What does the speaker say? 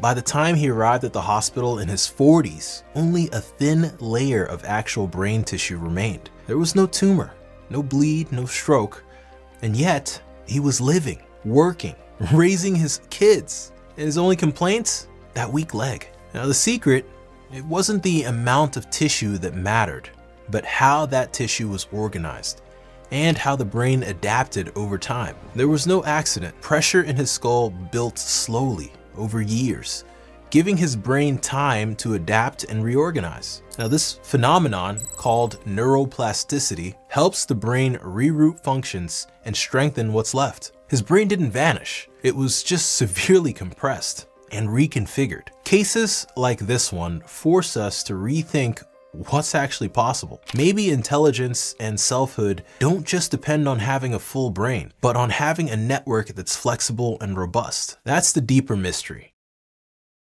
By the time he arrived at the hospital in his 40s, only a thin layer of actual brain tissue remained. There was no tumor, no bleed, no stroke, and yet he was living, working, raising his kids. And his only complaint? That weak leg. Now the secret, it wasn't the amount of tissue that mattered, but how that tissue was organized and how the brain adapted over time. There was no accident. Pressure in his skull built slowly over years, giving his brain time to adapt and reorganize. Now this phenomenon, called neuroplasticity, helps the brain reroute functions and strengthen what's left. His brain didn't vanish, it was just severely compressed and reconfigured. Cases like this one force us to rethink what's actually possible. Maybe intelligence and selfhood don't just depend on having a full brain, but on having a network that's flexible and robust. That's the deeper mystery.